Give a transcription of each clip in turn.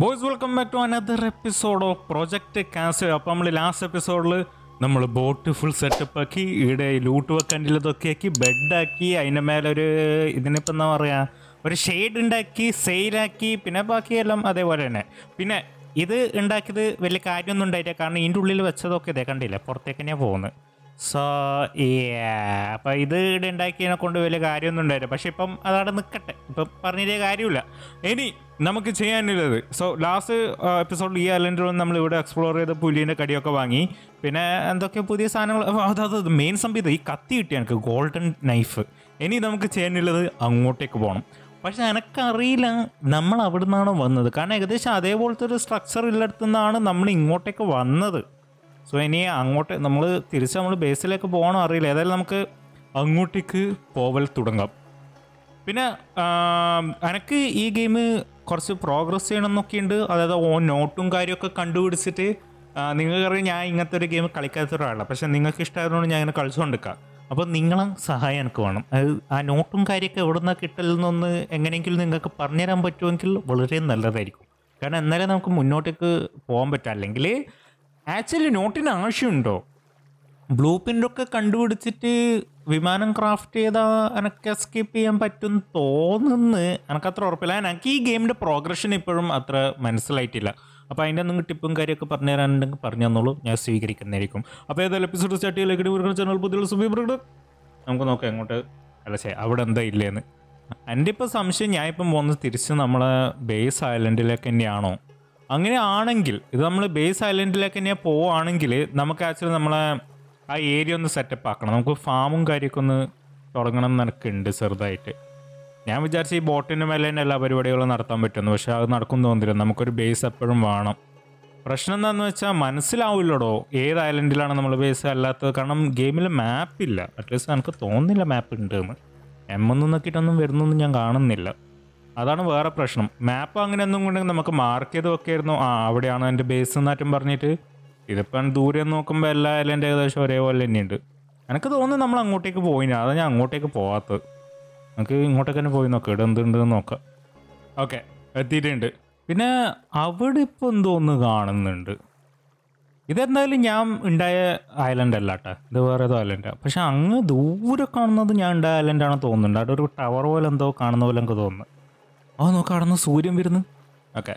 Boys welcome back to another episode of project കാസ് അപ്പോൾ നമ്മൾ ലാസ്റ്റ് എപ്പിസോഡിൽ നമ്മൾ ബോട്ട് ഫുൾ സെറ്റപ്പ് ആക്കി ഇവിടെ ലൂട്ട് വെക്കാണ്ടില്ലതൊക്കെ ആക്കി ബെഡാക്കി അതിന്റെ മേലെ ഒരു ഇതിനിപ്പോൾ എന്താ പറയുക ഒരു ഷെയ്ഡ് ഉണ്ടാക്കി സെയിലാക്കി പിന്നെ ബാക്കിയെല്ലാം അതേപോലെ തന്നെ. പിന്നെ ഇത് ഉണ്ടാക്കിയത് വലിയ കാര്യമൊന്നും ഉണ്ടായിട്ടില്ല കാരണം ഇതിന്റെ ഉള്ളിൽ വെച്ചതൊക്കെ ഇതേ കണ്ടില്ല പുറത്തേക്ക് തന്നെയാണ് പോകുന്നത്. സോ അപ്പം ഇത് ഇവിടെ ഉണ്ടാക്കിയതിനെ കൊണ്ട് വലിയ കാര്യമൊന്നും ഉണ്ടായില്ല. പക്ഷെ ഇപ്പം അതവിടെ നിൽക്കട്ടെ ഇപ്പം പറഞ്ഞിട്ടേ കാര്യമില്ല. ഇനി നമുക്ക് ചെയ്യാനുള്ളത്. സോ ലാസ്റ്റ് എപ്പിസോഡിൽ ഈ ഐലൻഡിൽ നമ്മൾ ഇവിടെ എക്സ്പ്ലോർ ചെയ്ത് പുലിന്റെ കടിയൊക്കെ വാങ്ങി. പിന്നെ എന്തൊക്കെ പുതിയ സാധനങ്ങൾ. അതായത് മെയിൻ സംഭവം ഈ കത്തി കിട്ടിയ എനിക്ക് ഗോൾഡൻ നൈഫ് ഇനി നമുക്ക് ചെയ്യാനുള്ളത് അങ്ങോട്ടേക്ക് പോകണം പക്ഷെ എനക്കറിയില്ല നമ്മൾ അവിടെ നിന്നാണ് വന്നത്. കാരണം ഏകദേശം അതേപോലത്തെ ഒരു സ്ട്രക്ചർ ഉള്ളിടത്തു നിന്നാണ് നമ്മൾ ഇങ്ങോട്ടേക്ക് വന്നത്. സോ ഇനി അങ്ങോട്ട് നമ്മൾ തിരിച്ച് നമ്മൾ ബേസിലേക്ക് പോകണോ അറിയില്ല. ഏതായാലും നമുക്ക് അങ്ങോട്ടേക്ക് പോവൽ തുടങ്ങാം. പിന്നെ എനിക്ക് ഈ ഗെയിം കുറച്ച് പ്രോഗ്രസ് ചെയ്യണമെന്നൊക്കെ ഉണ്ട് അതായത് ഓ നോട്ടും കാര്യമൊക്കെ കണ്ടുപിടിച്ചിട്ട് നിങ്ങൾക്കറിയാം ഞാൻ ഇങ്ങനത്തെ ഒരു ഗെയിം കളിക്കാത്ത ഒരാളാണ് പക്ഷേ നിങ്ങൾക്ക് ഇഷ്ടമായതുകൊണ്ട് ഞാൻ ഇങ്ങനെ കളിച്ചുകൊണ്ടിരിക്കാം അപ്പോൾ നിങ്ങളെ സഹായം എനിക്ക് വേണം. അത് ആ നോട്ടും കാര്യമൊക്കെ എവിടെ നിന്നാണ് കിട്ടലെന്നൊന്ന് എങ്ങനെയെങ്കിലും നിങ്ങൾക്ക് പറഞ്ഞുതരാൻ പറ്റുമെങ്കിൽ വളരെ നല്ലതായിരിക്കും. കാരണം എന്നാലേ നമുക്ക് മുന്നോട്ടേക്ക് പോകാൻ പറ്റും. അല്ലെങ്കിൽ ആക്ച്വലി നോട്ടിന് ആവശ്യമുണ്ടോ? ബ്ലൂ പ്രിന്റൊക്കെ കണ്ടുപിടിച്ചിട്ട് വിമാനം ക്രാഫ്റ്റ് ചെയ്താൽ എനിക്ക് എസ്കേപ്പ് ചെയ്യാൻ പറ്റും തോന്നുന്നു എനിക്കത്ര ഉറപ്പില്ല. എനിക്ക് ഈ ഗെയിമിന്റെ പ്രോഗ്രഷൻ ഇപ്പോഴും അത്ര മനസ്സിലായിട്ടില്ല. അപ്പോൾ അതിന്റെ എന്തെങ്കിലും ടിപ്പും കാര്യമൊക്കെ പറഞ്ഞു തരാനുണ്ടെങ്കിൽ പറഞ്ഞു തന്നോളൂ. ഞാൻ സ്വീകരിക്കുന്നതായിരിക്കും. അപ്പോൾ ഏതായാലും എപ്പിസോഡ് സ്റ്റാർട്ട് ചെയ്യിലേക്ക് ചാനൽ പുതിയ സുബീബ്രഡ് നമുക്ക് നോക്കാം എങ്ങോട്ട്. അല്ല ശരി അവിടെ എന്താ ഇല്ലേന്ന്. എന്റെ ഇപ്പോൾ സംശയം ഞാൻ ഇപ്പം പോകുന്നത് തിരിച്ച് നമ്മളെ ബേസ് ഐലൻഡിലേക്ക് തന്നെയാണോ? അങ്ങനെ ആണെങ്കിൽ ഇത് നമ്മൾ ബേസ് ഐലൻഡിലേക്ക് തന്നെ പോവുകയാണെങ്കിൽ നമുക്ക് ആക്ച്വലി നമ്മളെ ആ ഏരിയ ഒന്ന് സെറ്റപ്പ് ആക്കണം. നമുക്ക് ഫാമും കാര്യമൊക്കെ ഒന്ന് തുടങ്ങണം എന്ന് എനിക്കുണ്ട് ചെറുതായിട്ട്. ഞാൻ വിചാരിച്ച ഈ ബോട്ടിന്റെ മേലെ തന്നെ എല്ലാ പരിപാടികളും നടത്താൻ പറ്റുന്നു പക്ഷെ അത് നടക്കും തോന്നില്ല നമുക്കൊരു ബേസ് എപ്പോഴും വേണം. പ്രശ്നം എന്താണെന്ന് വെച്ചാൽ മനസ്സിലാവില്ലടോ ഏത് ഐലൻഡിലാണ് നമ്മൾ ബേസ് അല്ലാത്തത്. കാരണം ഗെയിമിൽ മാപ്പില്ല അറ്റ്ലീസ്റ്റ് എനിക്ക് തോന്നുന്നില്ല മാപ്പ് ഉണ്ട് എന്ന്. എം ഒന്നും നോക്കിയിട്ടൊന്നും വരുന്നൊന്നും ഞാൻ കാണുന്നില്ല. അതാണ് വേറെ പ്രശ്നം. മാപ്പ് അങ്ങനെ ഒന്നും കൊണ്ടെങ്കിൽ നമുക്ക് മാർക്ക് ചെയ്ത് വെക്കായിരുന്നു. ആ അവിടെയാണ് എന്റെ ബേസ് എന്നാറ്റും പറഞ്ഞിട്ട്. ഇതിപ്പം ദൂരെ നോക്കുമ്പോൾ എല്ലാ ഐലൻഡ് ഏകദേശം ഒരേപോലെ തന്നെയുണ്ട്. എനിക്ക് തോന്നുന്നു നമ്മൾ അങ്ങോട്ടേക്ക് പോയിന്. അതാണ് ഞാൻ അങ്ങോട്ടേക്ക് പോകാത്തത് നമുക്ക് ഇങ്ങോട്ടേക്ക് തന്നെ പോയി നോക്കാം. ഇവിടെ എന്തുണ്ടെന്ന് നോക്കാം. ഓക്കെ എത്തിയിട്ടുണ്ട്. പിന്നെ അവിടെ ഇപ്പോൾ എന്തോന്ന് കാണുന്നുണ്ട്. ഇതെന്തായാലും ഞാൻ ഉണ്ടായ ഐലൻഡ് അല്ല കേട്ടോ ഇത് വേറെ ഏതോ ഐലൻഡാണ് പക്ഷെ അങ്ങ് ദൂരെ കാണുന്നത് ഞാൻ ഉണ്ടായ ഐലൻഡാണെന്ന് തോന്നുന്നുണ്ട്. അവിടെ ഒരു ടവർ പോലെ എന്തോ കാണുന്ന പോലെ എനിക്ക് തോന്നുന്നു. ആ നോക്കാണെന്ന് സൂര്യൻ വരുന്നു. ഓക്കെ.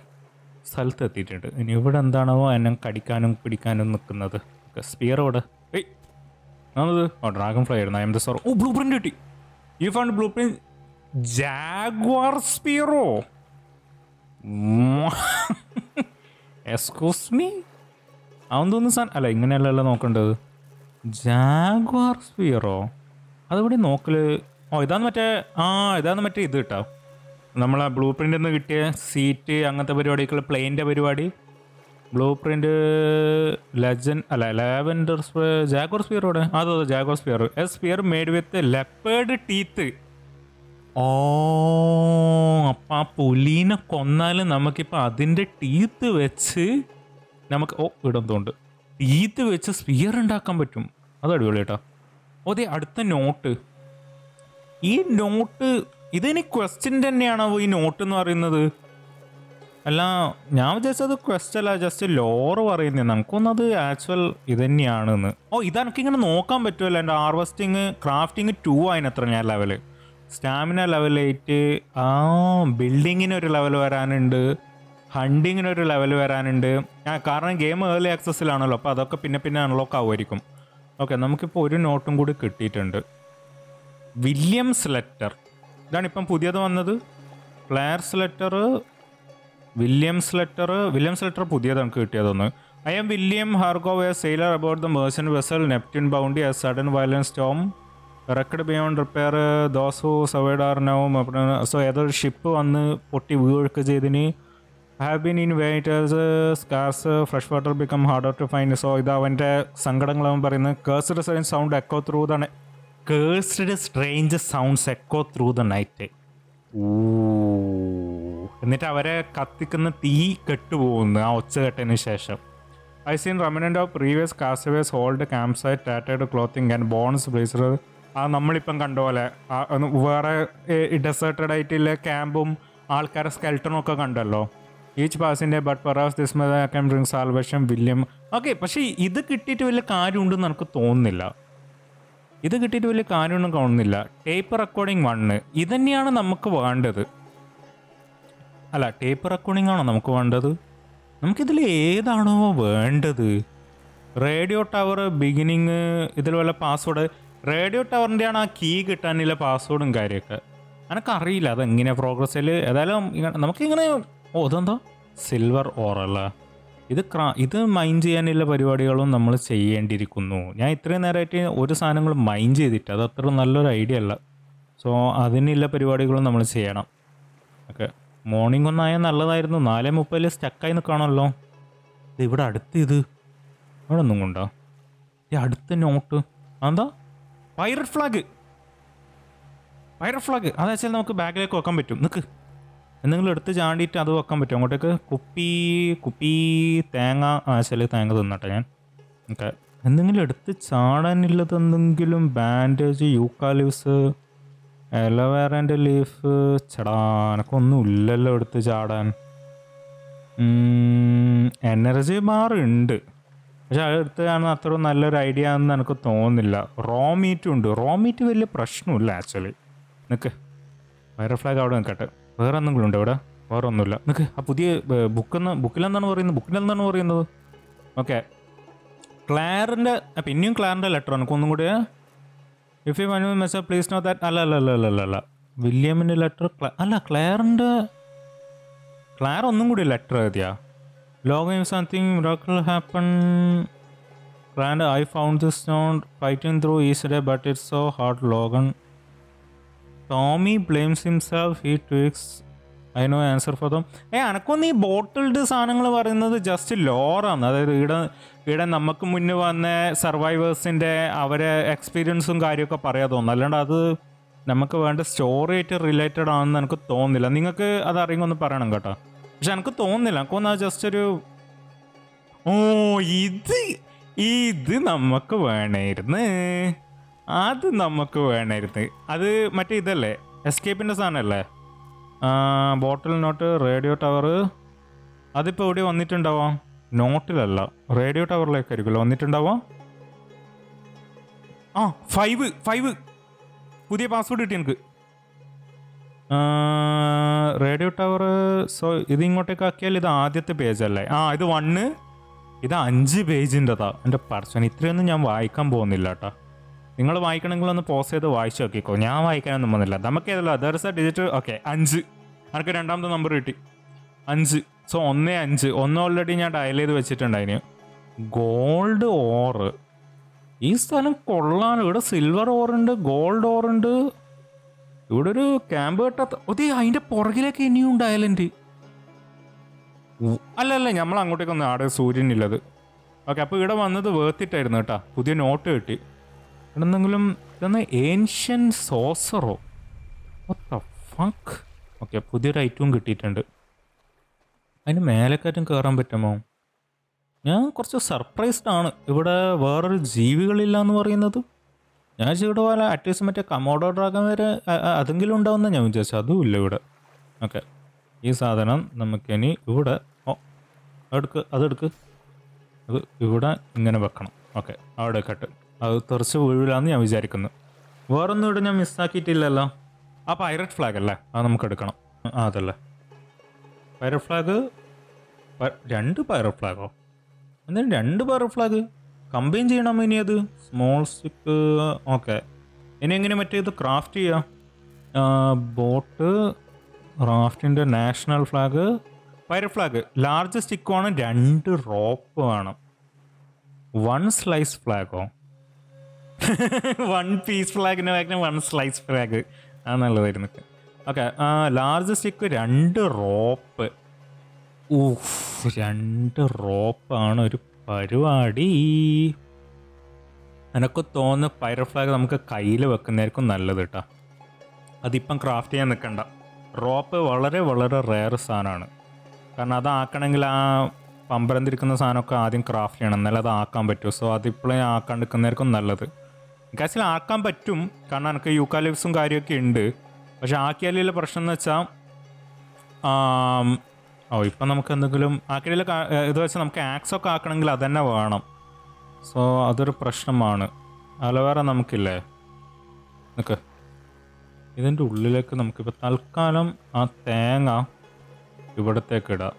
സ്ഥലത്ത് എത്തിയിട്ടുണ്ട്. ഇനി ഇവിടെ എന്താണോ എന്നെ കടിക്കാനും പിടിക്കാനും നിൽക്കുന്നത്? ഓക്കെ സ്പിയർ അവിടെ ഏയ്. ആണത് ഓ ഡ്രാഗൺ ഫ്ലൈ ആയിരുന്നു. ഐ എം ദ സോർ ഓ ബ്ലൂ പ്രിന്റ് കിട്ടി you found blueprint jaguar സ്പിയറോ എക്സ്ക്യൂസ് മീ അവൻ തോന്നുന്നു സാൻ അല്ല ഇങ്ങനെയല്ലല്ലോ നോക്കേണ്ടത്. ജാഗ്വാർ സ്പിയറോ അതിവിടെ നോക്കൽ? ഓ ഇതാന്ന് മറ്റേ ആ ഇതാന്ന് മറ്റേ ഇത് കേട്ടോ. നമ്മളെ ബ്ലൂ പ്രിന്റിൽ നിന്ന് കിട്ടിയ സീറ്റ് അങ്ങനത്തെ പരിപാടിക്കുള്ള പ്ലെയിന്റെ പരിപാടി. ബ്ലൂ പ്രിന്റ് ലെജൻ അല്ല ലാവൻഡർ ജാഗോർ സ്പിയർ അവിടെ അതെ jaguar spear a spear made with leopard teeth ഓ അപ്പം ആ പുലീനെ കൊന്നാലും നമുക്കിപ്പോൾ അതിന്റെ ടീത്ത് വെച്ച് നമുക്ക് ഓ ഇടന്തുണ്ട് ടീത്ത് വെച്ച് സ്പിയർ ഉണ്ടാക്കാൻ പറ്റും. അത് അടിപൊളി കേട്ടോ ഓ അതെ അടുത്ത നോട്ട് ഈ നോട്ട് ഇതിന് ക്വസ്റ്റ്യൻ തന്നെയാണോ ഈ നോട്ട് എന്ന് പറയുന്നത്? അല്ല ഞാൻ വിചാരിച്ചത് ക്വസ്റ്റ് അല്ല ജസ്റ്റ് ലോറ് പറയുന്നത് നമുക്കൊന്നത് ആക്ച്വൽ ഇത് തന്നെയാണെന്ന്. ഓ ഇത് എനിക്കിങ്ങനെ നോക്കാൻ പറ്റുമല്ലോ. എന്റെ ഹാർവസ്റ്റിങ് ക്രാഫ്റ്റിംഗ് ടു അതിനത്ര ഞാൻ ലെവൽ സ്റ്റാമിന ലെവൽ എയ്റ്റ് ആ ബിൽഡിങ്ങിന് ഒരു ലെവൽ വരാനുണ്ട്. ഹണ്ടിങ്ങിന് ഒരു ലെവൽ വരാനുണ്ട്. ആ കാരണം ഗെയിം ഏർലി ആക്സസിലാണല്ലോ അപ്പോൾ അതൊക്കെ പിന്നെ പിന്നെ അൺലോക്ക് ആവുമായിരിക്കും. ഓക്കെ നമുക്കിപ്പോൾ ഒരു നോട്ടും കൂടി കിട്ടിയിട്ടുണ്ട്. വില്യംസ് ലെറ്റർ ഇതാണ് ഇപ്പം പുതിയത് വന്നത്. Players letter Williams letter Williams letter പുതിയത് നമുക്ക് കിട്ടിയതൊന്ന്. I'm William Hargrove a sailor about the merchant vessel Neptune bounty a sudden violent storm wrecked beyond repair those who survived are now so ഏതൊരു ship വന്ന് പൊട്ടി വീഴൊക്കെ ചെയ്തിന്. Have been in waters scarce fresh water become harder to find so ഇത് അവന്റെ സങ്കടങ്ങൾ പറയുന്നത്. Cursed sign sound echo through the cursed strange sounds echo through the night എന്നിട്ട് അവരെ കത്തിക്കുന്ന തീ കെട്ടുപോകുന്നു ആ ഒച്ച കെട്ടതിന് ശേഷം. I seen remnant of previous castaways hold camp site ടാറ്റേഡ് clothing and bones blazer ആ നമ്മളിപ്പം കണ്ട പോലെ വേറെ ഡെസേർട്ടഡ് ആയിട്ടുള്ള ക്യാമ്പും ആൾക്കാരെ സ്കെൽട്ടണും ഒക്കെ കണ്ടല്ലോ. Each പാസിന്റെ but perhaps this bring salvation William okay പക്ഷേ ഇത് കിട്ടിയിട്ട് വലിയ കാര്യമുണ്ടെന്ന് എനിക്ക് തോന്നുന്നില്ല. ഇത് കിട്ടിയിട്ട് വലിയ കാര്യമൊന്നും കാണുന്നില്ല. ടേപ്പ് റെക്കോർഡിംഗ് വണ്ണ് ഇതന്നെയാണ് നമുക്ക് വേണ്ടത്. അല്ല ടേപ്പ് റെക്കോർഡിംഗ് ആണോ നമുക്ക് വേണ്ടത്? നമുക്കിതിൽ ഏതാണോ വേണ്ടത്? റേഡിയോ ടവർ ബിഗിനിങ് ഇതിൽ വല്ല പാസ്വേഡ് റേഡിയോ ടവറിന്റെ ആണ് ആ കീ കിട്ടാനില്ല പാസ്വേഡും കാര്യമൊക്കെ. എനിക്കറിയില്ല അതെങ്ങനെയാണ് പ്രോഗ്രസ്സിൽ ഏതായാലും നമുക്കിങ്ങനെ ഓ ഇതെന്താ? സിൽവർ ഓറല്ല ഇത് ക്രാ ഇത് മൈൻഡ് ചെയ്യാനുള്ള പരിപാടികളും നമ്മൾ ചെയ്യേണ്ടിയിരിക്കുന്നു. ഞാൻ ഇത്രയും നേരമായിട്ട് ഒരു സാധനങ്ങൾ മൈൻഡ് ചെയ്തിട്ട് അത് അത്ര നല്ലൊരു ഐഡിയ അല്ല. സോ അതിനുള്ള പരിപാടികളും നമ്മൾ ചെയ്യണം. ഓക്കെ. മോർണിംഗ് ഒന്നായാൽ നല്ലതായിരുന്നു. നാല് മുപ്പതിൽ സ്റ്റക്കായി നിൽക്കണമല്ലോ. ഇത് ഇവിടെ അടുത്ത് ഇത്. ഇവിടെ ഒന്നും കൊണ്ടോ? ഈ അടുത്ത നോട്ട് എന്താ പൈററ്റ് ഫ്ലാഗ് പൈററ്റ് ഫ്ലാഗ് അതാ വെച്ചാൽ നമുക്ക് ബാഗിലേക്ക് വെക്കാൻ പറ്റും. നിൽക്ക് എന്തെങ്കിലും എടുത്ത് ചാണ്ടിയിട്ട് അത് വെക്കാൻ പറ്റും അങ്ങോട്ടേക്ക് കുപ്പി കുപ്പി തേങ്ങ ആ തേങ്ങ തിന്നട്ടെ ഞാൻ. ഓക്കെ. എന്തെങ്കിലും എടുത്ത് ചാടാനുള്ളത് എന്തെങ്കിലും ബാൻഡേജ് യൂക്കാലിവ്സ് എലവേറന്റെ ലീഫ് ചടാ എനക്ക് ഒന്നും ഇല്ലല്ലോ എടുത്ത് ചാടാൻ. എനർജി ബാർ ഉണ്ട്. പക്ഷെ അതെടുത്ത് കാണുന്ന അത്ര നല്ലൊരു ഐഡിയ ആണെന്ന് എനിക്ക് തോന്നുന്നില്ല. റോ മീറ്റും ഉണ്ട്. റോ മീറ്റ് വലിയ പ്രശ്നമില്ല ആക്ച്വലി. നിൽക്ക് വൈറ ഫ്ലാഗ് അവിടെ നിൽക്കട്ടെ. വേറെ എന്തെങ്കിലും ഉണ്ടോ ഇവിടെ വേറെ ഒന്നുമില്ല നിനക്ക് ആ പുതിയ ബുക്കെന്ന് ബുക്കിലെന്താണ് പറയുന്നത്? ബുക്കിലെന്താണ് പറയുന്നത്? ഓക്കെ. ക്ലാറിന്റെ പിന്നെയും ക്ലാറിന്റെ ലെറ്റർ ആണ്. ഒന്നും കൂടി? If you one message please know that അല്ല അല്ല അല്ല അല്ല അല്ല അല്ല. വില്യമിന്റെ ലെറ്റർ അല്ല ക്ലാറിന്റെ ക്ലാർ ഒന്നും കൂടി letter എഴുതിയാ? Logan something miracle happen clan I found this non fighting through is day but it's so hard Logan Tommy blames himself he tweaks I no answer for them ഏ അനക്കൊന്ന് ഈ ബോട്ടിൽഡ് സാധനങ്ങൾ പറയുന്നത് just ലോറാണ് അതായത് ഇവിടെ ഇവിടെ നമുക്ക് മുന്നേ വന്ന സർവൈവേഴ്സിന്റെ അവരെ എക്സ്പീരിയൻസും കാര്യമൊക്കെ പറയാൻ തോന്നുന്നു. അല്ലാണ്ട് അത് നമുക്ക് വേണ്ട സ്റ്റോറി ആയിട്ട് റിലേറ്റഡ് ആണെന്ന് എനിക്ക് തോന്നുന്നില്ല. നിങ്ങൾക്ക് അത് അറിയുമ്പോൾ ഒന്ന് പറയണം കേട്ടോ. പക്ഷെ എനിക്ക് തോന്നുന്നില്ല. എനിക്കൊന്ന് ജസ്റ്റ് ഒരു ഓ ഇത് ഇത് നമുക്ക് വേണമായിരുന്നു അത് നമുക്ക് വേണമായിരുന്നു. അത് മറ്റേ ഇതല്ലേ? എസ്കേപ്പിന്റെ സാധനമല്ലേ ബോട്ടിൽ നോട്ട് റേഡിയോ ടവർ അതിപ്പോൾ എവിടെ വന്നിട്ടുണ്ടാവാം? നോട്ടിലല്ല റേഡിയോ ടവറിലേക്കായിരിക്കുമല്ലോ വന്നിട്ടുണ്ടാവാം? ആ ഫൈവ് ഫൈവ് പുതിയ പാസ്വേഡ് കിട്ടി എനിക്ക്. റേഡിയോ ടവർ സോ ഇത് ഇങ്ങോട്ടേക്ക് ആക്കിയാൽ ഇത് ആദ്യത്തെ പേജ് അല്ലേ? ആ ഇത് വണ്ണ് ഇത് അഞ്ച് പേജിന്റെതാ എന്റെ പർസൺ ഇത്രയൊന്നും ഞാൻ വായിക്കാൻ പോകുന്നില്ല കേട്ടോ. നിങ്ങൾ വായിക്കണമെങ്കിൽ ഒന്ന് പോസ് ചെയ്ത് വായിച്ചു നോക്കിക്കോ. ഞാൻ വായിക്കാനൊന്നും വന്നില്ല. നമുക്ക് ഏതല്ല ദർസ് എ ഡിജിറ്റ് ഓക്കെ അഞ്ച്. എനിക്ക് രണ്ടാമത്തെ നമ്പർ കിട്ടി. അഞ്ച്. സോ ഒന്നേ അഞ്ച്. ഒന്ന് ഓൾറെഡി ഞാൻ ഡയൽ ചെയ്ത് വെച്ചിട്ടുണ്ടായിന്. ഗോൾഡ് ഓറ് ഈ സ്ഥലം കൊള്ളാണ് ഇവിടെ സിൽവർ ഓറുണ്ട് ഗോൾഡ് ഓറുണ്ട് ഇവിടെ ഒരു ക്യാമ്പ് കെട്ടാത്ത ഒതേ അതിന്റെ പുറകിലേക്ക് ഇനിയും ഐലൻഡ് അല്ല അല്ല നമ്മൾ അങ്ങോട്ടേക്കൊന്നും ആടെ സൂര്യനില്ലത്. ഓക്കെ അപ്പോൾ ഇവിടെ വന്നത് വേർത്തിട്ടായിരുന്നു കേട്ടാ. പുതിയ നോട്ട് കിട്ടി. എന്തെങ്കിലും ഇതൊന്ന് ഏൻഷ്യൻ സോസറോ ഓക്കെ പുതിയൊരു ഐറ്റവും കിട്ടിയിട്ടുണ്ട്. അതിന് മേലെക്കാറ്റും കയറാൻ പറ്റുമോ? ഞാൻ കുറച്ച് സർപ്രൈസ്ഡ് ആണ്. ഇവിടെ വേറൊരു ജീവികളില്ല എന്ന് പറയുന്നത്. ഞാൻ ഇവിടെ പോലെ അറ്റ്ലീസ്റ്റ് മറ്റേ കമോഡോ ഡ്രാഗൺ വരെ അതെങ്കിലും ഉണ്ടാവുന്ന ഞാൻ വിചാരിച്ചു. അതും ഇല്ല ഇവിടെ. ഓക്കെ ഈ സാധനം നമുക്കിനി ഇവിടെ ഓ അതെടുക്ക് അതെടുക്ക്. അത് ഇവിടെ ഇങ്ങനെ വെക്കണം. ഓക്കെ അവിടെ കട്ട് അത് തെറിച്ച് വീഴില്ലാന്ന് ഞാൻ വിചാരിക്കുന്നു. വേറൊന്നും ഇവിടെ ഞാൻ മിസ്സാക്കിയിട്ടില്ലല്ലോ ആ പൈററ്റ് ഫ്ലാഗ് അല്ലേ? അത് നമുക്ക് എടുക്കണം. ആ അതല്ലേ. പൈററ്റ് ഫ്ലാഗ് രണ്ട് പൈററ്റ് ഫ്ലാഗോ എന്തായാലും രണ്ട് പൈററ്റ് ഫ്ലാഗ് കമ്പൈൻ ചെയ്യണം ഇനി അത്? സ്മോൾ സ്റ്റിക്ക് ഓക്കെ ഇനി എങ്ങനെ മറ്റേ ഇത് ക്രാഫ്റ്റ് ചെയ്യാം? Boat റാഫ്റ്റിന്റെ national flag pirate flag large stick വേണം രണ്ട് റോപ്പ് വേണം. വൺ സ്ലൈസ് ഫ്ലാഗോ വൺ പീസ് ഫ്ലാഗിന് പകരം വൺ സ്ലൈസ് ഫ്ലാഗ് ആ നല്ലതായിരുന്നു. ഓക്കെ ലാർജ് സ്റ്റിക്ക് രണ്ട് റോപ്പ് ഊഫ് രണ്ട് റോപ്പാണ് ഒരു പരിപാടി. എനക്ക് തോന്നുന്നു പൈറ ഫ്ലാഗ് നമുക്ക് കയ്യിൽ വെക്കുന്നതായിരിക്കും നല്ലത് കേട്ടോ അതിപ്പം ക്രാഫ്റ്റ് ചെയ്യാൻ നിൽക്കണ്ട റോപ്പ് വളരെ വളരെ റെയർ സാധനമാണ് കാരണം അതാക്കണമെങ്കിൽ ആ പമ്പരന്തിരിക്കുന്ന സാധനമൊക്കെ ആദ്യം ക്രാഫ്റ്റ് ചെയ്യണം. എന്നാലേ അത് ആക്കാൻ പറ്റൂ. സോ അതിപ്പോഴേ ആക്കാൻ നിൽക്കുന്നതായിരിക്കും നല്ലത്. ഗാസിൽ ആക്കാൻ പറ്റും. കാരണം എനിക്ക് യൂക്കാലിപ്സും കാര്യമൊക്കെ ഉണ്ട്. പക്ഷെ ആക്കിയാലുള്ള പ്രശ്നം എന്ന് വെച്ചാൽ ഓ ഇപ്പം നമുക്ക് എന്തെങ്കിലും ആക്കിയിൽ ഇത് വെച്ചാൽ നമുക്ക് ആക്സ് ഒക്കെ ആക്കണമെങ്കിൽ അതന്നെ വേണം. സോ അതൊരു പ്രശ്നമാണ്. അലവേറെ നമുക്കില്ലേ? നിക്ക്. ഇതിന്റെ ഉള്ളിലേക്ക് നമുക്കിപ്പോൾ തൽക്കാലം ആ തേങ്ങ ഇവിടത്തേക്ക് ഇടാം.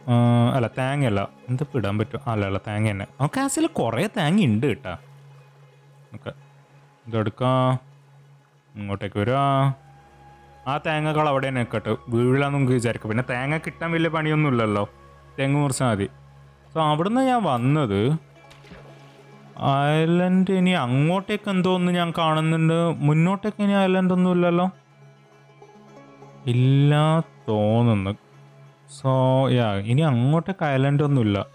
അല്ല തേങ്ങയല്ല. എന്തിപ്പോൾ ഇടാൻ പറ്റും? അല്ല അല്ല തേങ്ങ തന്നെ. നമുക്ക് ആസിൽ കുറേ തേങ്ങ ഉണ്ട് കേട്ടാ. ഓക്കെ ഇതെടുക്കാം. ഇങ്ങോട്ടേക്ക് വരാ. ആ തേങ്ങകൾ അവിടെ തന്നെ നിൽക്കട്ടെ വീഴില്ലാന്ന് നമുക്ക് വിചാരിക്കും. പിന്നെ തേങ്ങ കിട്ടാൻ വലിയ പണിയൊന്നുമില്ലല്ലോ. തേങ്ങ മുറിച്ചാൽ മതി. സോ അവിടുന്ന് ഞാൻ വന്നത് ഐലൻഡ്. ഇനി അങ്ങോട്ടേക്ക് എന്തോ ഒന്ന് ഞാൻ കാണുന്നുണ്ട്. മുന്നോട്ടേക്ക് ഇനി ഐലൻഡ് ഒന്നും ഇല്ലല്ലോ. ഇല്ല തോന്നുന്നു. സോ യാ ഇനി അങ്ങോട്ടേക്ക് ഐലൻഡ് ഒന്നുമില്ല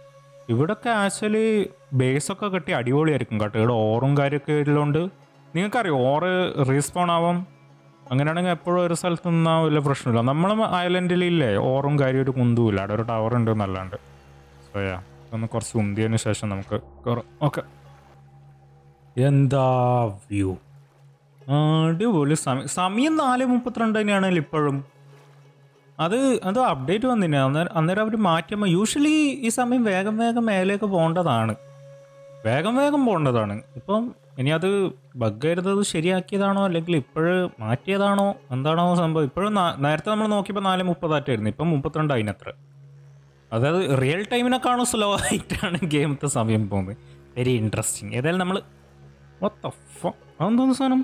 ഇവിടൊക്കെ ആക്ച്വലി ബേസൊക്കെ കെട്ടി അടിപൊളിയായിരിക്കും കേട്ടോ. ഇവിടെ ഓറും കാര്യമൊക്കെ ഉള്ളതുകൊണ്ട്. നിങ്ങൾക്കറിയോ ഓറ് റീസ്പോൺ ആവാം. അങ്ങനെയാണെങ്കിൽ എപ്പോഴും ഒരു സ്ഥലത്ത് നിന്നാൽ വലിയ പ്രശ്നമില്ല. നമ്മൾ ഐലൻഡിലില്ലേ ഓറും കാര്യം ഒരു കുന്തുമില്ല അവിടെ ഒരു ടവർ ഉണ്ട് എന്നല്ലാണ്ട്. സോയാ ഒന്ന് കുറച്ച് ഉന്തിയതിന് ശേഷം നമുക്ക് ഓക്കെ എന്താ വ്യൂ? അടിപൊളി സമയം സമയം നാല് മുപ്പത്തിരണ്ട് തന്നെയാണല്ലോ ഇപ്പോഴും. അത് അത് അപ്ഡേറ്റ് വന്നില്ല? അന്നേരം അന്നേരം അവർ മാറ്റുമ്പോൾ യൂഷ്വലി ഈ സമയം വേഗം വേഗം മേലേക്ക് പോകേണ്ടതാണ്. വേഗം വേഗം പോകേണ്ടതാണ്. ഇപ്പം ഇനി അത് ബഗ് വരുന്നത് ശരിയാക്കിയതാണോ? അല്ലെങ്കിൽ ഇപ്പോഴ് മാറ്റിയതാണോ? എന്താണോ സംഭവം? ഇപ്പോഴും നേരത്തെ നമ്മൾ നോക്കിയപ്പോൾ നാല് മുപ്പതായിട്ടായിരുന്നു. ഇപ്പം മുപ്പത്തിരണ്ട് അതിനത്ര. അതായത് റിയൽ ടൈമിനെക്കാളും സ്ലോ ആയിട്ടാണ് ഗെയിമത്തെ സമയം പോകുന്നത്. വെരി ഇൻട്രസ്റ്റിങ് ഏതായാലും നമ്മൾ അതെന്തോന്ന് സാധനം?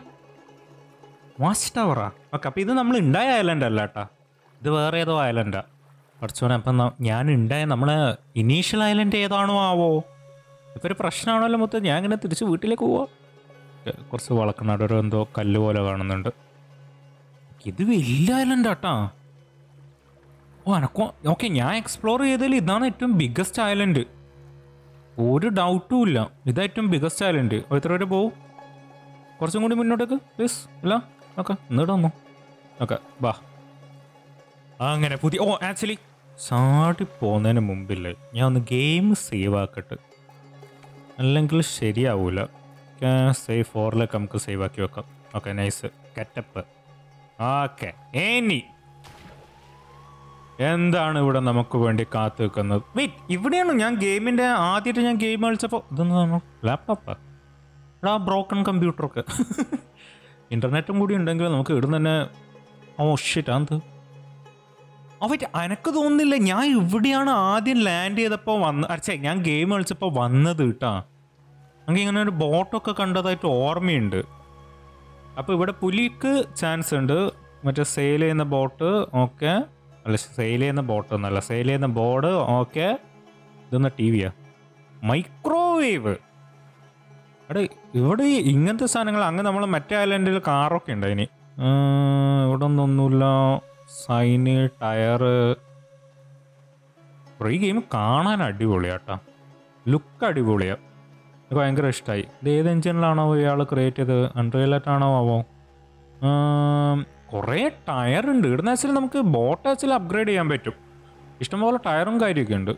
വാച്ച് ടവറാ ഓക്കെ അപ്പോൾ ഇത് നമ്മൾ ഉണ്ടായ ഐലൻഡ് അല്ല കേട്ടാ ഇത് വേറെ ഏതോ ഐലൻഡാ കുറച്ചുകൂടെ അപ്പം ഞാൻ ഉണ്ടായ നമ്മളെ ഇനീഷ്യൽ ഐലൻഡ് ഏതാണോ ആവോ? ഇപ്പം ഒരു പ്രശ്നമാണല്ലോ മൊത്തം. ഞാൻ ഇങ്ങനെ തിരിച്ച് വീട്ടിലേക്ക് പോവാ. കുറച്ച് വളക്കണാട് ഒരു എന്തോ കല്ല് പോലെ കാണുന്നുണ്ട്. ഇത് വലിയ ഐലൻഡ് ആട്ടാ ഓ അനക്കോ ഓക്കെ ഞാൻ എക്സ്പ്ലോർ ചെയ്തതിൽ ഇതാണ് ഏറ്റവും ബിഗ്ഗസ്റ്റ് ഐലൻഡ് ഒരു ഡൗട്ടും ഇല്ല. ഇതാ ഏറ്റവും ബിഗ്ഗസ്റ്റ് ഐലൻഡ് എത്ര വരെ പോവും? കുറച്ചും കൂടി മുന്നോട്ടേക്ക് പ്ലീസ് ഇല്ല ഓക്കെ എന്നിട്ട് വന്നു. ഓക്കെ ബാ അങ്ങനെ പുതിയ ഓ ആക്ച്വലി സാടി പോകുന്നതിന് മുമ്പില്ലേ ഞാൻ ഒന്ന് ഗെയിം സേവ് ആക്കട്ടെ. അല്ലെങ്കിൽ ശരിയാവൂല. സേവ് ഫോറിലേക്ക് നമുക്ക് സേവ് ആക്കി വെക്കാം. ഓക്കെ നൈസ് കെറ്റപ്പ് ഓക്കെ ഇനി എന്താണ് ഇവിടെ നമുക്ക് വേണ്ടി കാത്തു വെക്കുന്നത് വെയിറ്റ് ഇവിടെയാണ് ഞാൻ ഗെയിമിന്റെ ആദ്യമായിട്ട് ഞാൻ ഗെയിം കളിച്ചപ്പോൾ ഇതൊന്നും ലാപ്ടോപ്പാ ആ ബ്രോക്കൺ കമ്പ്യൂട്ടറൊക്കെ ഇന്റർനെറ്റും കൂടി ഉണ്ടെങ്കിൽ നമുക്ക് ഇവിടുന്ന് തന്നെ ഓ ഷിറ്റ് അത് ആ വെയിറ്റ് എനക്ക് തോന്നുന്നില്ല ഞാൻ ഇവിടെയാണ് ആദ്യം ലാൻഡ് ചെയ്തപ്പോൾ വന്ന് അച്ഛേ ഞാൻ ഗെയിം കളിച്ചപ്പോൾ വന്നത് കേട്ടാ നമുക്ക് ഇങ്ങനെ ഒരു ബോട്ടൊക്കെ കണ്ടതായിട്ട് ഓർമ്മയുണ്ട്. അപ്പോൾ ഇവിടെ പുലിക്ക് ചാൻസ് ഉണ്ട്. മറ്റേ സെയിൽ ചെയ്യുന്ന ബോട്ട് ഓക്കെ അല്ല സെയിൽ ചെയ്യുന്ന ബോട്ട് ഒന്നല്ല സെയിൽ ചെയ്യുന്ന ബോർഡ് ഓക്കെ ഇതൊന്ന് ടി വിയാ മൈക്രോവേവ് അവിടെ ഇവിടെ ഇങ്ങനത്തെ സാധനങ്ങൾ അങ്ങ് നമ്മൾ മറ്റേ ഐലൻഡിൽ കാറൊക്കെ ഉണ്ട് അതിന്. ഇവിടെ ഒന്നൊന്നുമില്ല സൈന് ടയർ ഈ ഗെയിം കാണാൻ അടിപൊളിയാട്ടാ. ലുക്ക് അടിപൊളിയാ. ഭയങ്കര ഇഷ്ടമായി ഇത് ഏത് എഞ്ചിനിലാണോ ഇയാൾ ക്രിയേറ്റ് ചെയ്തത്? അൺറിയലായിട്ടാണോ ആവോ? കുറേ ടയറുണ്ട് ഇവിടുന്ന് വെച്ചാൽ നമുക്ക് ബോട്ട് വെച്ചാൽ അപ്ഗ്രേഡ് ചെയ്യാൻ പറ്റും. ഇഷ്ടംപോലെ ടയറും കാര്യമൊക്കെ ഉണ്ട്.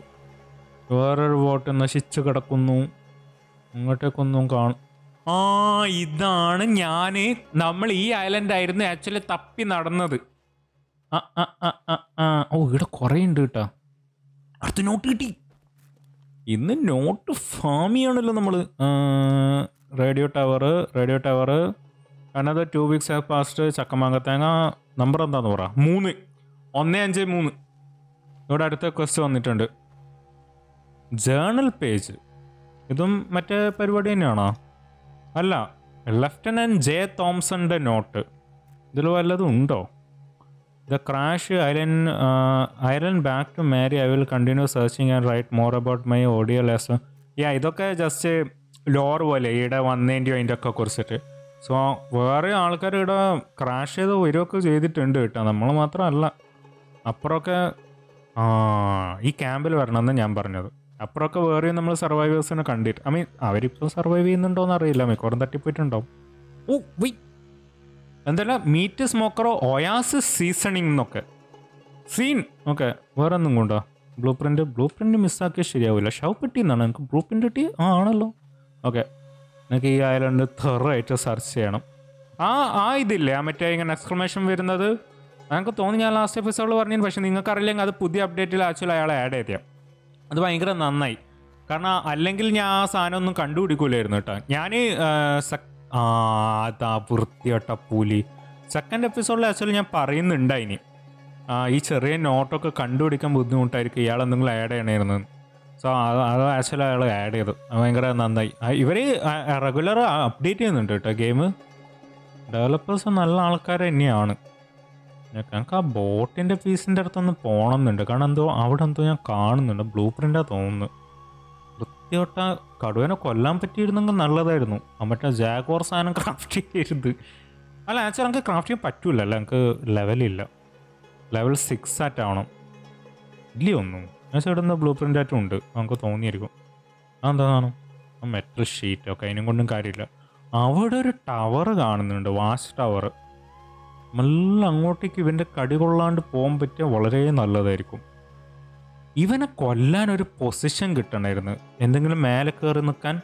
വേറൊരു ബോട്ട് നശിച്ച് കിടക്കുന്നു. ഇങ്ങോട്ടേക്കൊന്നും കാണും ആ ഇതാണ് ഞാൻ നമ്മൾ ഈ ഐലൻഡായിരുന്നു ആക്ച്വലി തപ്പി നടന്നത്. ആ ആ ആ ആ ഓ ഇവിടെ കുറേ ഉണ്ട് കേട്ടോ. അടുത്ത നോട്ട് കിട്ടി. ഇന്ന് നോട്ട് ഫാമിയാണല്ലോ നമ്മൾ radio tower radio tower another two weeks have passed ചക്കമാങ്കത്തേങ്ങ number എന്താന്ന് പറ. മൂന്ന്. ഒന്ന് അഞ്ച് മൂന്ന്. ഇവിടെ അടുത്ത ക്വസ്റ്റ് വന്നിട്ടുണ്ട്. ജേണൽ പേജ് ഇതും മറ്റേ പരിപാടി തന്നെയാണോ? അല്ല ലെഫ്റ്റനന്റ് ജെ തോംസന്റെ നോട്ട് ഇതിൽ വല്ലതും ഉണ്ടോ? The crash island island back to Mary I will continue searching and write more about my audio less യാ ഇതൊക്കെ ജസ്റ്റ് ലോർ പോലെ ഈടെ വന്നതിന്റെയോ അതിന്റെ ഒക്കെ കുറിച്ചിട്ട്. സോ വേറെ ആൾക്കാർ ഇവിടെ ക്രാഷ് ചെയ്ത് വരുമൊക്കെ ചെയ്തിട്ടുണ്ട് കേട്ടോ. നമ്മൾ മാത്രമല്ല. അപ്പുറമൊക്കെ ഈ ക്യാമ്പിൽ വരണമെന്ന് ഞാൻ പറഞ്ഞത്. അപ്പുറമൊക്കെ വേറെയും നമ്മൾ സർവൈവേഴ്സിനെ കണ്ടിട്ട്. ഐ മീൻ അവരിപ്പോൾ സർവൈവ് ചെയ്യുന്നുണ്ടോയെന്ന് അറിയില്ല. മിക്കവാറും തട്ടിപ്പോയിട്ടുണ്ടാവും. ഓ വൈ എന്തല്ല? മീറ്റ് സ്മോക്കറോ ഒയാസിസ് സീസണിങ് എന്നൊക്കെ. സീൻ ഓക്കെ വേറെ ഒന്നും കൊണ്ടോ? ബ്ലൂ പ്രിന്റ് ബ്ലൂ പ്രിന്റ് മിസ്സാക്കിയാൽ ശരിയാവില്ല ഷവ് പെട്ടി എന്നാണ്. എനിക്ക് ബ്ലൂ പ്രിന്റ് കിട്ടി. ആ ആണല്ലോ. ഓക്കെ എനിക്ക് ഈ ഐലൻഡ് തെറായിട്ട് സെർച്ച് ചെയ്യണം. ആ ആ ഇതില്ലേ? ആ മറ്റേ ഇങ്ങനെ എക്സ്ക്ലമേഷൻ വരുന്നത്? ഞങ്ങൾക്ക് തോന്നി ഞാൻ ലാസ്റ്റ് എപ്പിസോഡിൽ പറഞ്ഞു പക്ഷെ നിങ്ങൾക്ക് അറിയില്ലെങ്കിൽ അത് പുതിയ അപ്ഡേറ്റിൽ ആക്ച്വലി അയാളെ ആഡ് ചെയ്തേ അത് ഭയങ്കര നന്നായി. കാരണം അല്ലെങ്കിൽ ഞാൻ ആ സാധനം ഒന്നും കണ്ടുപിടിക്കൂലായിരുന്നു കേട്ടോ. ഞാൻ ആ അതാ വൃത്തിയട്ട പൂലി. സെക്കൻഡ് എപ്പിസോഡിൽ ആക്ച്വലി ഞാൻ പറയുന്നുണ്ടായിനി ആ, ഈ ചെറിയ നോട്ടൊക്കെ കണ്ടുപിടിക്കാൻ ബുദ്ധിമുട്ടായിരിക്കും. ഇയാൾ എന്തെങ്കിലും ആഡ് ചെയ്യണമായിരുന്നു സോ അത് അത് ആക്ച്വലി അയാൾ ആഡ് ചെയ്തു. ഭയങ്കര നന്നായി. ഇവർ റെഗുലർ അപ്ഡേറ്റ് ചെയ്യുന്നുണ്ട് കേട്ടോ ഗെയിം ഡെവലപ്പേഴ്സ് നല്ല ആൾക്കാർ തന്നെയാണ്. ഞങ്ങൾക്ക് ആ ബോട്ടിന്റെ പീസിന്റെ അടുത്തൊന്ന് പോകണമെന്നുണ്ട് കാരണം എന്തോ അവിടെ എന്തോ ഞാൻ കാണുന്നുണ്ട്. ബ്ലൂ പ്രിന്റാണ് തോന്നുന്നു. വൃത്തിയോട്ട കടുവനെ കൊല്ലാൻ പറ്റിയിരുന്നെങ്കിൽ നല്ലതായിരുന്നു. മറ്റേ ജാഗോർ സാധനം ക്രാഫ്റ്റ് ചെയ്യരുത്. അല്ല ആച്ചാൽ നമുക്ക് ക്രാഫ്റ്റ് ചെയ്യാൻ പറ്റൂല അല്ല? നമുക്ക് ലെവലില്ല ലെവൽ സിക്സ് ആറ്റാവണം ഇല്ല ഒന്നും. ഞാൻ ചേട്ടുന്ന ബ്ലൂ പ്രിന്റ് ആയിട്ടും ഉണ്ട്? നമുക്ക് തോന്നിയിരിക്കും. അതെന്താണ് ആ മെറ്റൽ ഷീറ്റ് ഒക്കെ അതിനും കൊണ്ടും കാര്യമില്ല. അവിടെ ഒരു ടവർ കാണുന്നുണ്ട് വാച്ച് ടവർ നല്ല അങ്ങോട്ടേക്ക് ഇവന്റെ കടി കൊള്ളാണ്ട് പോകാൻ പറ്റിയാൽ വളരെ നല്ലതായിരിക്കും. ഇവനെ കൊല്ലാൻ ഒരു പൊസിഷൻ കിട്ടണമായിരുന്നു എന്തെങ്കിലും മേലെ കയറി നിൽക്കാൻ?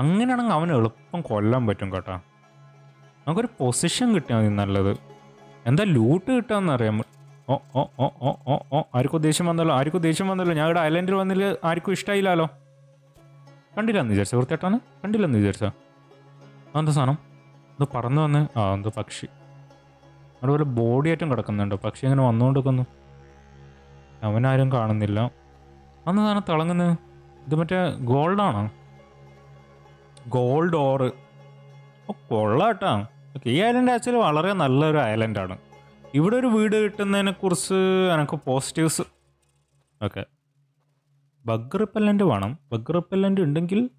അങ്ങനെയാണെങ്കിൽ അവന് എളുപ്പം കൊല്ലാൻ പറ്റും കേട്ടോ. നമുക്കൊരു പൊസിഷൻ കിട്ടിയാൽ മതി നല്ലത്. എന്താ ലൂട്ട് കിട്ടാമെന്നറിയാം ഓ ഓ ഓ ഓ ഓ ഓ ആർക്കും ദേഷ്യം വന്നല്ലോ ആർക്കും ദേഷ്യം വന്നല്ലോ ഞാൻ ഇവിടെ ഐലൻഡിൽ വന്നില്ല ആർക്കും ഇഷ്ടമായില്ലല്ലോ കണ്ടില്ലെന്ന് വിചാരിച്ച? വൃത്തിയായിട്ടാണ്? കണ്ടില്ലെന്ന് വിചാരിച്ച? എന്താ സാധനം? ഇത് പറന്നു വന്ന് ആ എന്ത് പക്ഷി. അവിടെ പോലെ ബോഡി കിടക്കുന്നുണ്ടോ കിടക്കുന്നുണ്ട്? പക്ഷി ഇങ്ങനെ വന്നുകൊണ്ടിരിക്കുന്നു? അവനാരും കാണുന്നില്ല. അന്ന് സാധനം തിളങ്ങുന്നത് ഇത് മറ്റേ ഗോൾഡാണോ? ഗോൾഡ് ഓറ് കൊള്ളാട്ടാ. ഈ ഐലൻഡ് ആക്ച്വലി വളരെ നല്ലൊരു ഐലൻഡാണ് ഇവിടെ ഒരു വീട് കിട്ടുന്നതിനെ കുറിച്ച് എനിക്ക് പോസിറ്റീവ്സ് ഓക്കെ. ബഗ് റിപ്പല്ലന്റ് വേണം. ബഗ് റിപ്പല്ലന്റ് ഉണ്ടെങ്കിൽ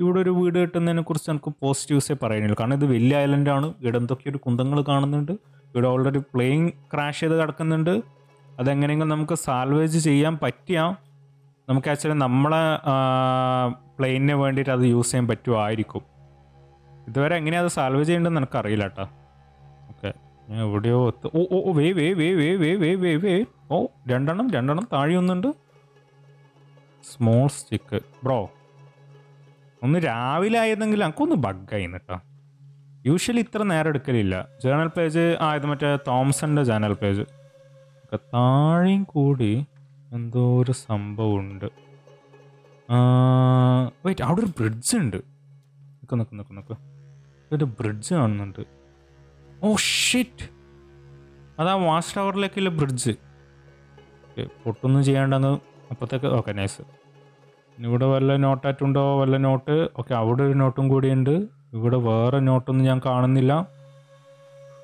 ഇവിടെ ഒരു വീട് കിട്ടുന്നതിനെ കുറിച്ച് എനിക്ക് പോസിറ്റീവ്സേ പറയുന്നില്ല കാരണം ഇത് വലിയ ഐലൻഡാണ് ഇവിടെ എന്തൊക്കെയൊരു കുന്തങ്ങൾ കാണുന്നുണ്ട്. ഇവിടെ ഓൾറെഡി പ്ലെയിൻ ക്രാഷ് ചെയ്ത് കിടക്കുന്നുണ്ട്. അതെങ്ങനെയെങ്കിലും നമുക്ക് സാൽവേജ് ചെയ്യാൻ പറ്റിയ നമുക്ക് ആക്ച്വലി നമ്മളെ പ്ലെയിനിന് വേണ്ടിയിട്ട് അത് യൂസ് ചെയ്യാൻ പറ്റുമായിരിക്കും ഇതുവരെ എങ്ങനെയാണ് അത് സാൽവേജ് ചെയ്യേണ്ടതെന്ന് എനിക്കറിയില്ല കേട്ടോ ഓക്കെ ഞാൻ എവിടെയോ എത്തു ഓ ഓ വേ വേ വേ വേ വേ വേ വേ വേ ഓ രണ്ടെണ്ണം രണ്ടെണ്ണം താഴെ ഒന്നുണ്ട്. സ്മോൾ സ്റ്റിക്ക് ബ്രോ ഒന്ന് രാവിലെ ആയിരുന്നെങ്കിൽ എനിക്കൊന്ന് ബഗ്ഗായിന്ന് കേട്ടോ യൂഷ്വലി ഇത്ര നേരം എടുക്കലില്ല. ജേണൽ പേജ് ആ ഇത് മറ്റേ തോംസന്റെ ജേണൽ പേജ് ഒക്കെ താഴെയും കൂടി എന്തോ ഒരു സംഭവമുണ്ട്. വെയിറ്റ് അവിടെ ഒരു ബ്രിഡ്ജ് ഉണ്ട്. നിൽക്ക് നിൽക്ക് നിൽക്ക് നിൽക്ക് ഒരു ബ്രിഡ്ജ് കാണുന്നുണ്ട്. ഓ ഷിറ്റ് അതാ വാച്ച് ടവറിലേക്കുള്ള ബ്രിഡ്ജ് പൊട്ടൊന്നും ചെയ്യാണ്ടെന്ന് അപ്പോഴത്തേക്ക് ഓക്കെ നൈസ് ഇവിടെ വല്ല നോട്ടായിട്ടുണ്ടോ വല്ല നോട്ട് ഓക്കെ അവിടെ ഒരു നോട്ടും കൂടിയുണ്ട് ഇവിടെ വേറെ നോട്ടൊന്നും ഞാൻ കാണുന്നില്ല.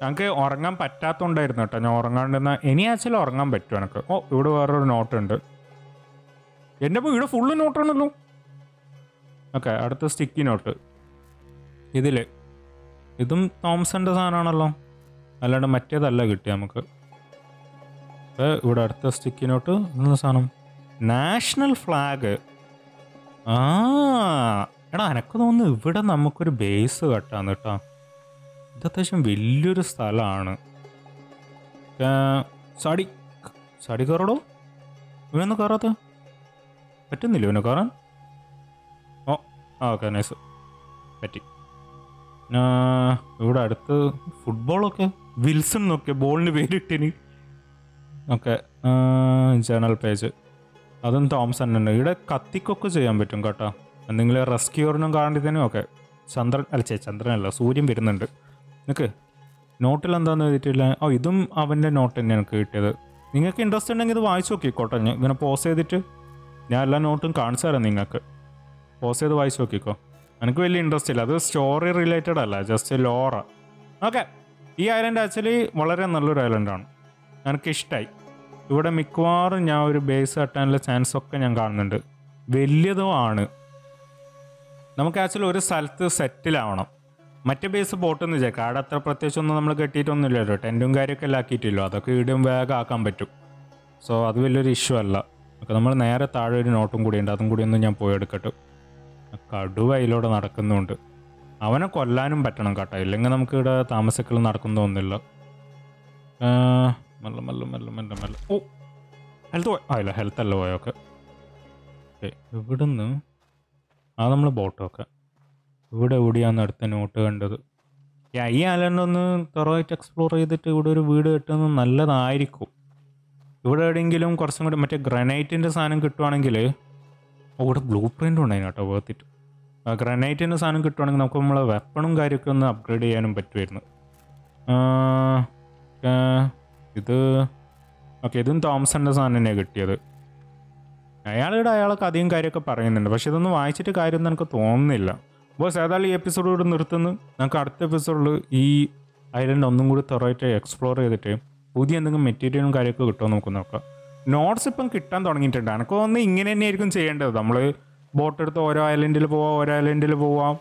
ഞങ്ങൾക്ക് ഉറങ്ങാൻ പറ്റാത്തോണ്ടായിരുന്നു കേട്ടോ. ഞാൻ ഉറങ്ങാണ്ടെന്ന ഇനി ആഴ്ചയിൽ ഉറങ്ങാൻ പറ്റും എനിക്ക്? ഓ ഇവിടെ വേറൊരു നോട്ടുണ്ട്. എന്റെ ഇവിടെ ഫുള്ള് നോട്ടാണല്ലോ. ഓക്കെ അടുത്ത സ്റ്റിക്കി നോട്ട്. ഇതിൽ ഇതും തോംസന്റെ സാധനമാണല്ലോ. അല്ലാണ്ട് മറ്റേതല്ല കിട്ടിയ നമുക്ക്. അപ്പോൾ ഇവിടെ അടുത്ത സ്റ്റിക്കി നോട്ട്. എന്ന സാധനം. National flag. ആ എടാ എനക്ക് തോന്നുന്നു ഇവിടെ നമുക്കൊരു ബേസ് കെട്ടാന്ന് കേട്ടോ. ഇത് അത്യാവശ്യം വലിയൊരു സ്ഥലമാണ് ചാടി ചാടി കയറടോ? ഇവനൊന്ന് കയറാത്ത? പറ്റുന്നില്ല ഇവനെ കയറാൻ? ഓ ആ ഓക്കെ നൈസ് പറ്റി. ആ, ഇവിടെ അടുത്ത് ഫുട്ബോളൊക്കെ വിൽസൺ നോക്കിയ ബോളിന് പേരിട്ടിന്. ഓക്കെ ജേണൽ പേജ് അതും തോംസൺ ഉണ്ട് ഇവിടെ കത്തിക്കൊക്കെ ചെയ്യാൻ പറ്റും കേട്ടോ. എന്തെങ്കിലും റെസ്ക്യൂറിനും തന്നെ ഒക്കെ. ചന്ദ്രൻ അല്ല ചേ ചന്ദ്രനല്ല സൂര്യൻ വരുന്നുണ്ട്. നിനക്ക് നോട്ടിൽ എന്താന്ന് എഴുതിയിട്ടില്ല? ഓ ഇതും അവന്റെ നോട്ട് തന്നെയാണ് കിട്ടിയത്. നിങ്ങൾക്ക് ഇൻട്രസ്റ്റ് ഉണ്ടെങ്കിൽ ഇത് വായിച്ചു നോക്കിക്കോട്ടെ. ഞാൻ ഇങ്ങനെ പോസ് ചെയ്തിട്ട് ഞാൻ എല്ലാ നോട്ടും കാണിച്ചു തരാം നിങ്ങൾക്ക്. പോസ് ചെയ്ത് വായിച്ചു നോക്കിക്കോ. എനിക്ക് വലിയ ഇൻട്രസ്റ്റ് ഇല്ല. അത് സ്റ്റോറി റിലേറ്റഡ് അല്ല ജസ്റ്റ് ലോറ ഓക്കെ ഈ ഐലൻഡ് ആക്ച്വലി വളരെ നല്ലൊരു ഐലൻഡാണ് എനിക്ക് ഇഷ്ടമായി ഇവിടെ മിക്കവാറും ഞാൻ ഒരു ബേസ് കട്ടാനുള്ള ചാൻസ് ഒക്കെ ഞാൻ കാണുന്നുണ്ട്. വലിയതും ആണ്. നമുക്ക് ആക്ച്വലി ഒരു സ്ഥലത്ത് സെറ്റിലാവണം മറ്റേ ബേസ് പോട്ടെന്ന് വെച്ചാൽ കാട് അത്ര പ്രത്യേകിച്ചൊന്നും നമ്മൾ കെട്ടിയിട്ടൊന്നുമില്ലല്ലോ ടെന്റും കാര്യമൊക്കെ എല്ലാം ആക്കിയിട്ടില്ലോ. അതൊക്കെ ഇടും വേഗം ആക്കാൻ പറ്റും. സോ അത് വലിയൊരു ഇഷ്യൂ അല്ല. അപ്പോൾ നമ്മൾ നേരെ താഴെ ഒരു നോട്ടും കൂടി ഉണ്ട്. അതും കൂടി ഒന്ന് ഞാൻ പോയി എടുക്കട്ടെ. കടുവ അതിലൂടെ നടക്കുന്നുണ്ട്. അവനെ കൊല്ലാനും പറ്റണം കേട്ടോ. ഇല്ലെങ്കിൽ നമുക്ക് ഇവിടെ താമസിക്കൽ തോന്നുന്നില്ല. മെല്ലെ മെല്ലെ മെല്ലെ മെല്ലെ മെല്ലെ. ഓ ഹെൽത്ത് പോയി? ആയില്ല ഹെൽത്ത് അല്ല പോയൊക്കെ ഓക്കെ ഇവിടുന്ന് ആ നമ്മൾ ബോട്ടൊക്കെ ഇവിടെ എവിടെയാണ് അടുത്ത നോട്ട് കണ്ടത്? ഈ ഐലൻഡ് ഒന്ന് തുറവായിട്ട് എക്സ്പ്ലോർ ചെയ്തിട്ട് ഇവിടെ ഒരു വീട് കിട്ടുന്നത് നല്ലതായിരിക്കും. ഇവിടെ എവിടെയെങ്കിലും കുറച്ചും കൂടി മറ്റേ ഗ്രനൈറ്റിന്റെ സാധനം കിട്ടുവാണെങ്കിൽ ഇവിടെ ബ്ലൂ പ്രിന്റ് ഉണ്ടായിരുന്നു കേട്ടോ വേർത്തിട്ട് ഗ്രനൈറ്റിന്റെ സാധനം കിട്ടുവാണെങ്കിൽ നമുക്ക് നമ്മളെ വെപ്പണും കാര്യമൊക്കെ ഒന്ന് അപ്ഗ്രേഡ് ചെയ്യാനും പറ്റുമായിരുന്നു. ഇത് ഓക്കെ ഇതും തോംസന്റെ സാധനം തന്നെയാണ് കിട്ടിയത്. അയാളുടെ അയാളൊക്കെ അധികം കാര്യമൊക്കെ പറയുന്നുണ്ട്. പക്ഷെ ഇതൊന്നും വായിച്ചിട്ട് കാര്യമൊന്നും എനിക്ക് തോന്നുന്നില്ല. ബോസ് ഏതായാലും ഈ എപ്പിസോഡ് കൂടെ നിർത്തുന്നു. നമുക്ക് അടുത്ത എപ്പിസോഡിൽ ഈ ഐലൻഡ് ഒന്നും കൂടി തുറയിട്ട് എക്സ്പ്ലോർ ചെയ്തിട്ട് പുതിയ എന്തെങ്കിലും മെറ്റീരിയലും കാര്യമൊക്കെ കിട്ടുമോ നമുക്ക് നോക്കാം. നോട്ട്സ് ഇപ്പം കിട്ടാൻ തുടങ്ങിയിട്ടുണ്ട്. എനിക്ക് തോന്നുന്നു ഇങ്ങനെ തന്നെയായിരിക്കും ചെയ്യേണ്ടത്. നമ്മൾ ബോട്ട് എടുത്ത് ഓരോ ഐലൻഡിൽ പോവാം ഓരോ ഐലൻഡിൽ പോവാം.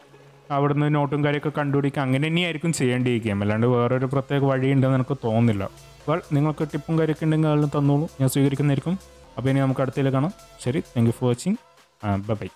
അവിടുന്ന് നോട്ടും കാര്യമൊക്കെ കണ്ടുപിടിക്കുക അങ്ങനെ തന്നെയായിരിക്കും ചെയ്യേണ്ടി ഗെയിം അല്ലാണ്ട് വേറൊരു പ്രത്യേക വഴിയുണ്ടെന്ന് എനിക്ക് തോന്നുന്നില്ല. അപ്പോൾ നിങ്ങൾക്ക് ടിപ്പും കാര്യമൊക്കെ ഉണ്ടെങ്കിൽ അതിൽ തന്നോളൂ. ഞാൻ സ്വീകരിക്കുന്നതായിരിക്കും. അപ്പോൾ ഇനി നമുക്ക് അടുത്തതിൽ കാണാം. ശരി. Thank you for watching bye